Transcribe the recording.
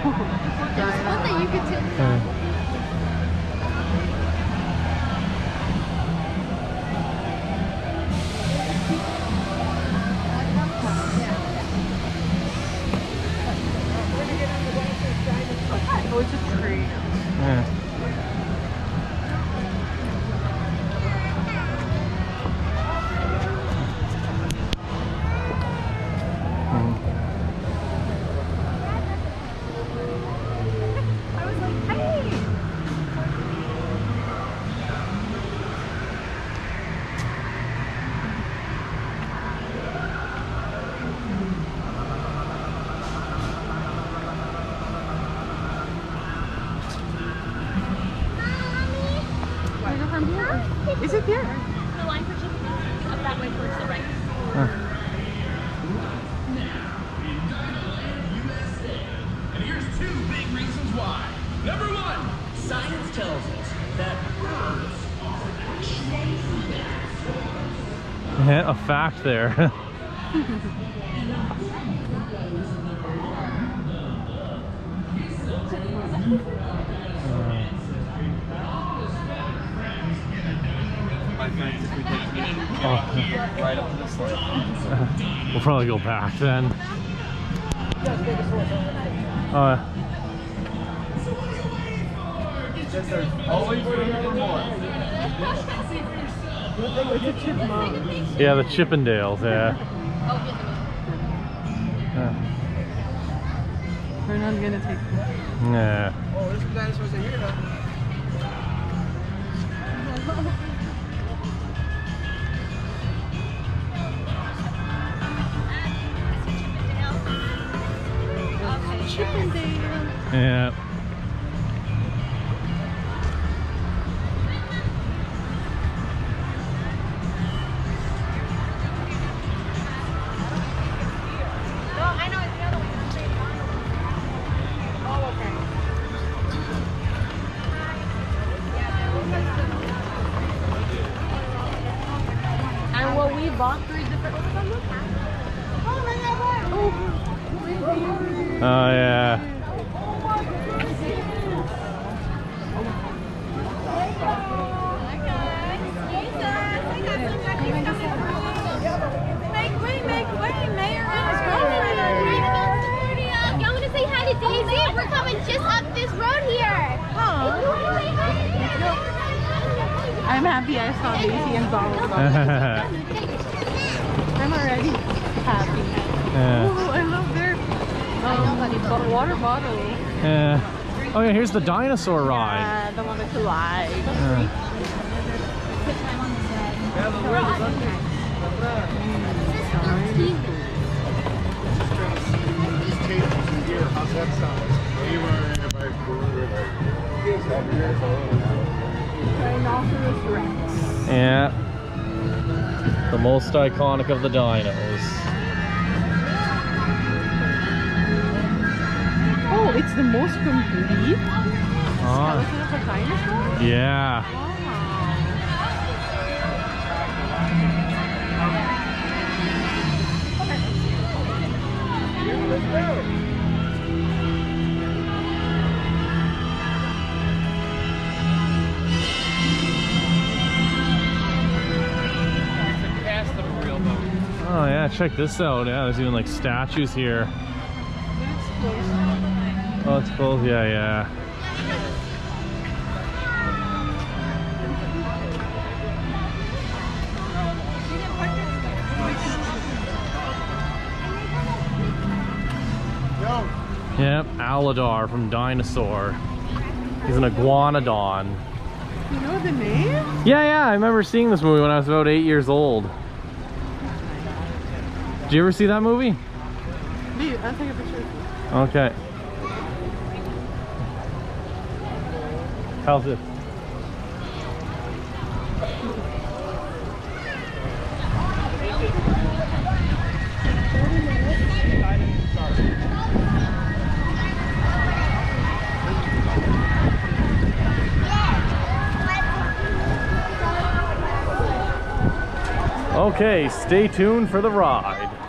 There's one that you could. Oh, it's a tree. Yeah. Mm. From here? Is it here? The line for chicken up that way towards the right. And here's two big reasons why. Number one, science tells us that birds Yeah, a fact there. Oh. Right up to this line. We'll probably go back then. Oh, yeah. Always looking for more. It's a chipmunk. yeah, the Chippendales, yeah. Yeah. We're not gonna take them. yeah. Oh, there's some dinosaurs in here look. Oh. oh, yeah. Make way, make way, Mayor Y'all want to say hi to Daisy? We're coming just up this road here. Aw. If you want to say hi to Daisy, I'm happy I saw Daisy and Donald. I'm already happy. yeah. Oh, I love their um, water bottle. Yeah. Oh, yeah, here's the dinosaur ride. Yeah, the one that you like. Yeah. How's that sound? Tyrannosaurus Rex. Yeah. The most iconic of the dinos. Oh, it's the most complete Ah, skeleton of a dinosaur? yeah. Wow. Cast yeah, check this out. Yeah, there's even like statues here. Oh, it's closed. Yeah, yeah. Yep, Aladar from Dinosaur. He's an iguanodon. You know the name? Yeah, yeah, I remember seeing this movie when I was about eight years old. Did you ever see that movie? Dude, I'll take a picture. Okay. How's it? Okay, stay tuned for the ride.